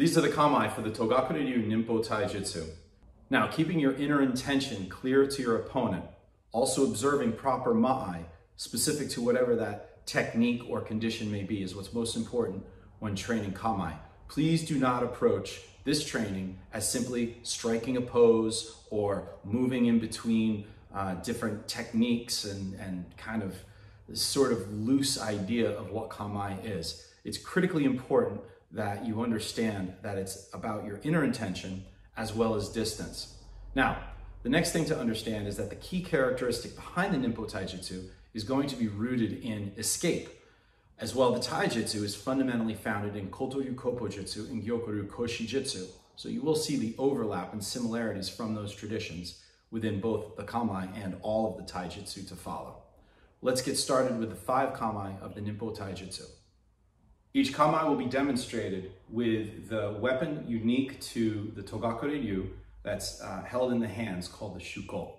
These are the kamae for the Togakure-ryu Ninpo Taijutsu. Now, keeping your inner intention clear to your opponent, also observing proper ma'ai, specific to whatever that technique or condition may be, is what's most important when training kamae. Please do not approach this training as simply striking a pose or moving in between uh, different techniques and, and kind of this sort of loose idea of what kamae is. It's critically important that you understand that it's about your inner intention as well as distance. Now, the next thing to understand is that the key characteristic behind the Ninpo Taijutsu is going to be rooted in escape. As well, the Taijutsu is fundamentally founded in Kotoryu Koppojutsu and Gyokkoryu Koshijutsu. So you will see the overlap and similarities from those traditions within both the Kamae and all of the Taijutsu to follow. Let's get started with the five Kamae of the Ninpo Taijutsu. Each Kamae will be demonstrated with the weapon unique to the Togakure Ryu that's uh, held in the hands called the Shuko.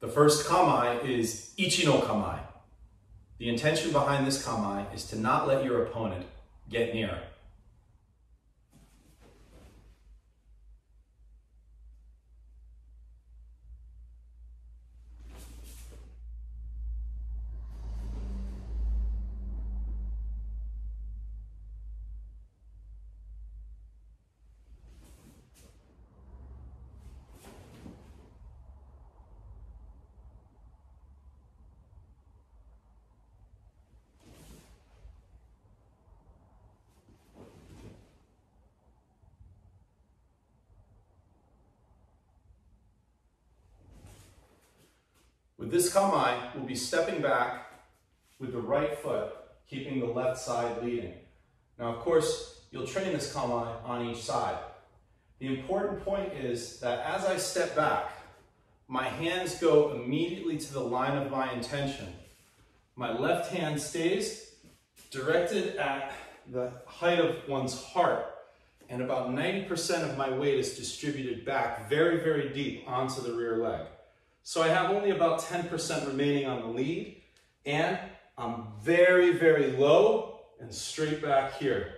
The first Kamae is Ichi no Kamae. The intention behind this Kamae is to not let your opponent get near. With this kamae, we'll be stepping back with the right foot, keeping the left side leading. Now, of course, you'll train this kamae on each side. The important point is that as I step back, my hands go immediately to the line of my intention. My left hand stays directed at the height of one's heart, and about 90% of my weight is distributed back very, very deep onto the rear leg. So I have only about 10% remaining on the lead and I'm very, very low and straight back here.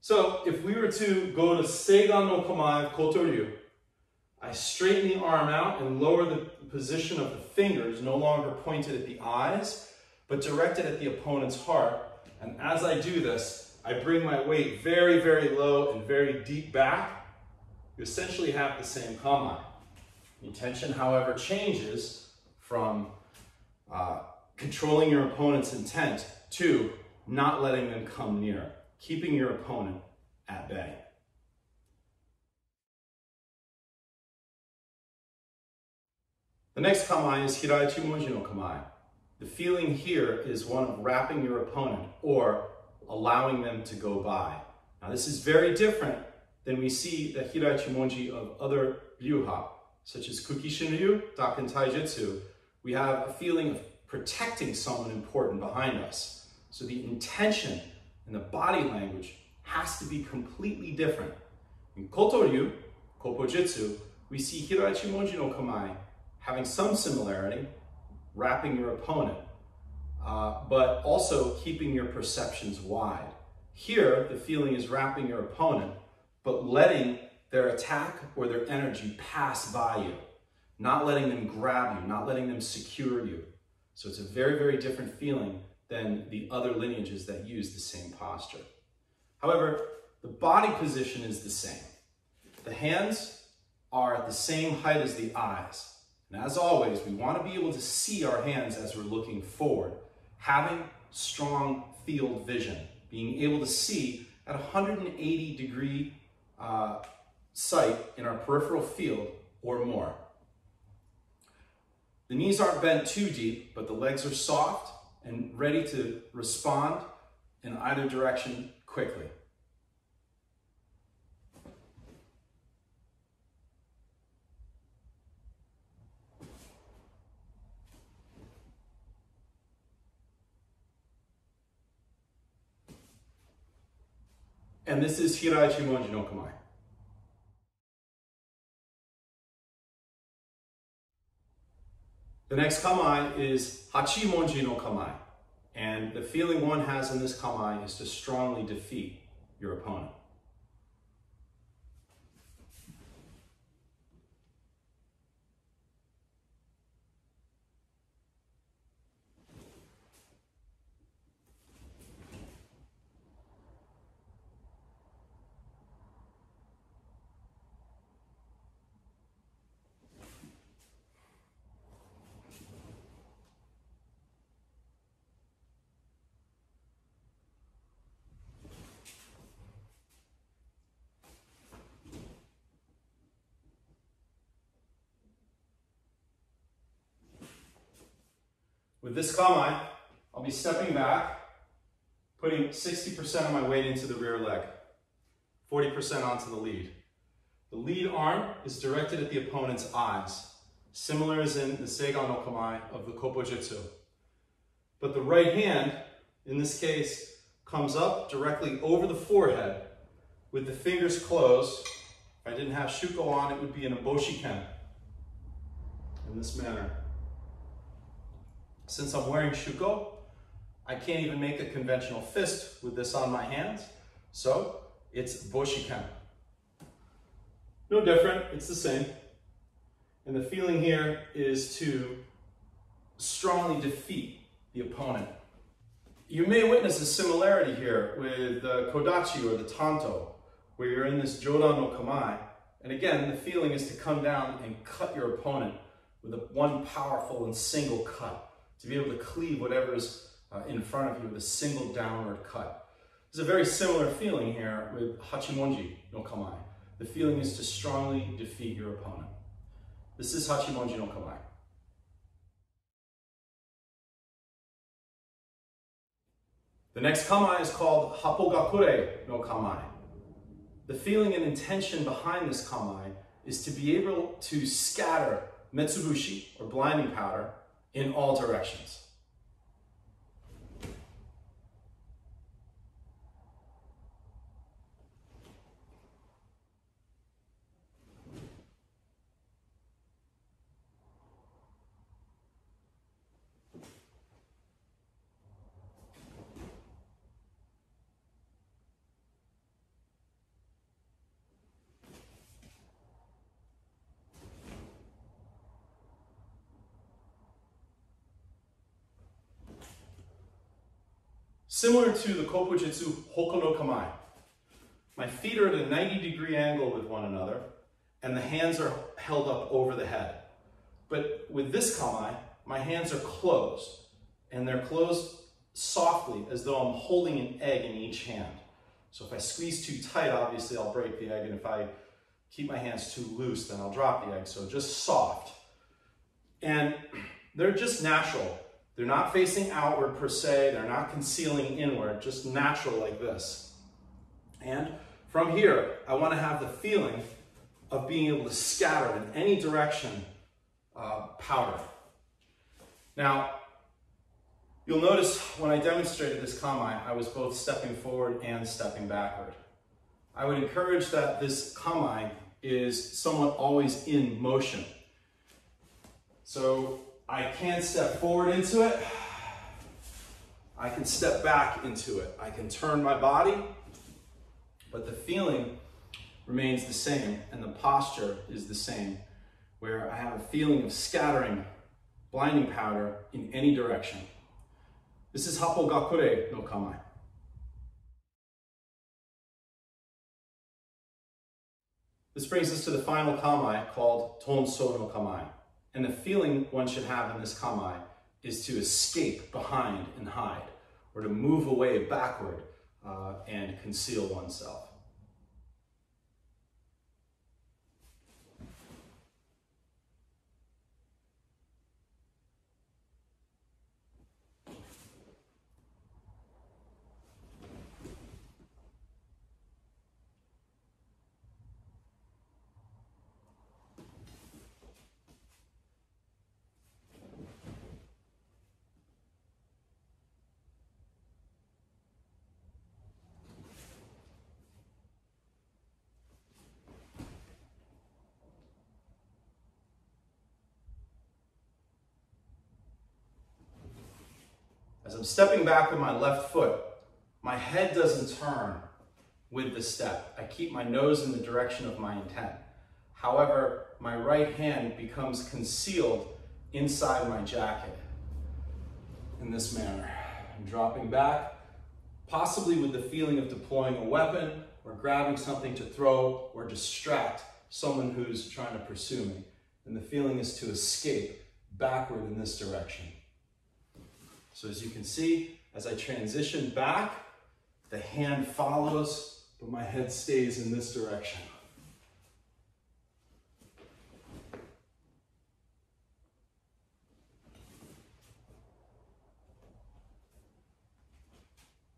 So if we were to go to Seigan no Kamae Kotoryu, I straighten the arm out and lower the position of the fingers, no longer pointed at the eyes, but directed at the opponent's heart. And as I do this, I bring my weight very, very low and very deep back. You essentially have the same kamae. Intention, however, changes from uh, controlling your opponent's intent to not letting them come near, keeping your opponent at bay. The next kamae is Hira Ichimonji no kamae. The feeling here is one of wrapping your opponent or allowing them to go by. Now this is very different than we see the Hira Ichimonji of other ryuha, such as Kukishinryu, Daken Taijutsu, we have a feeling of protecting someone important behind us. So the intention and the body language has to be completely different. In Kotoryu, Koppojutsu, we see Hira Ichimonji no Kamae having some similarity, wrapping your opponent, uh, but also keeping your perceptions wide. Here, the feeling is wrapping your opponent, but letting their attack or their energy pass by you, not letting them grab you, not letting them secure you. So it's a very, very different feeling than the other lineages that use the same posture. However, the body position is the same. The hands are at the same height as the eyes. And as always, we want to be able to see our hands as we're looking forward, having strong field vision, being able to see at 180 degree uh, sight in our peripheral field or more. The knees aren't bent too deep, but the legs are soft and ready to respond in either direction quickly. And this is Hira Ichimonji no Kamae. The next kamae is Hachi Monji no kamae. And the feeling one has in this kamae is to strongly defeat your opponent. With this kamae, I'll be stepping back, putting 60% of my weight into the rear leg, 40% onto the lead. The lead arm is directed at the opponent's eyes, similar as in the Seigan no Kamae of the Koppojutsu. But the right hand, in this case, comes up directly over the forehead with the fingers closed. If I didn't have shuko on, it would be an a boshiken in this manner. Since I'm wearing shuko, I can't even make a conventional fist with this on my hands. So it's boshiken. No different, it's the same. And the feeling here is to strongly defeat the opponent. You may witness a similarity here with the kodachi or the tanto, where you're in this jodan no kamae. And again, the feeling is to come down and cut your opponent with a one powerful and single cut to be able to cleave whatever's uh, in front of you with a single downward cut. There's a very similar feeling here with Hachimonji no Kamae. The feeling is to strongly defeat your opponent. This is Hachimonji no Kamae. The next kamae is called Happogakure no Kamae. The feeling and intention behind this kamae is to be able to scatter metsubushi, or blinding powder, in all directions. Similar to the Koppojutsu Hokono Kamae. My feet are at a 90 degree angle with one another and the hands are held up over the head. But with this kamae, my hands are closed and they're closed softly as though I'm holding an egg in each hand. So if I squeeze too tight, obviously I'll break the egg and if I keep my hands too loose, then I'll drop the egg. So just soft. And they're just natural. They're not facing outward per se, they're not concealing inward, just natural like this. And from here, I want to have the feeling of being able to scatter in any direction uh, powder. Now, you'll notice when I demonstrated this kamae, I was both stepping forward and stepping backward. I would encourage that this kamae is somewhat always in motion. So I can step forward into it. I can step back into it. I can turn my body, but the feeling remains the same and the posture is the same, where I have a feeling of scattering blinding powder in any direction. This is Happo Gakure no Kamae. This brings us to the final kamae called Tonso no Kamae. And the feeling one should have in this kamae is to escape behind and hide, or to move away backward uh, and conceal oneself. As I'm stepping back with my left foot, my head doesn't turn with the step. I keep my nose in the direction of my intent. However, my right hand becomes concealed inside my jacket in this manner. I'm dropping back, possibly with the feeling of deploying a weapon or grabbing something to throw or distract someone who's trying to pursue me. And the feeling is to escape backward in this direction. So as you can see, as I transition back, the hand follows, but my head stays in this direction.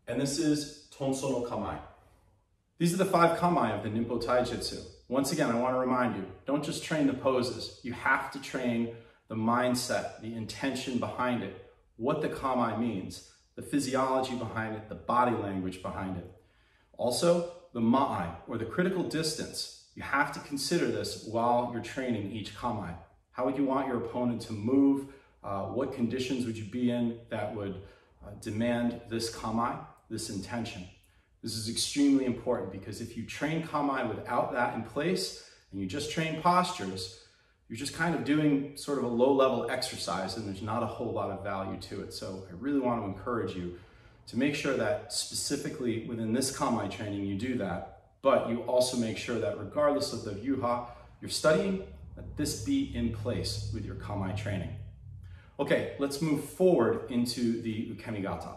And this is Tonso no Kamae. These are the five kamae of the Ninpo Taijutsu. Once again, I want to remind you, don't just train the poses. You have to train the mindset, the intention behind it, what the kamae means, the physiology behind it, the body language behind it. Also, the ma'ai, or the critical distance. You have to consider this while you're training each kamae. How would you want your opponent to move? Uh, what conditions would you be in that would uh, demand this kamae, this intention? This is extremely important because if you train kamae without that in place and you just train postures, you're just kind of doing sort of a low level exercise and there's not a whole lot of value to it. So I really want to encourage you to make sure that specifically within this kamae training you do that, but you also make sure that regardless of the ryuha you're studying, that this be in place with your kamae training. Okay, let's move forward into the ukemigata.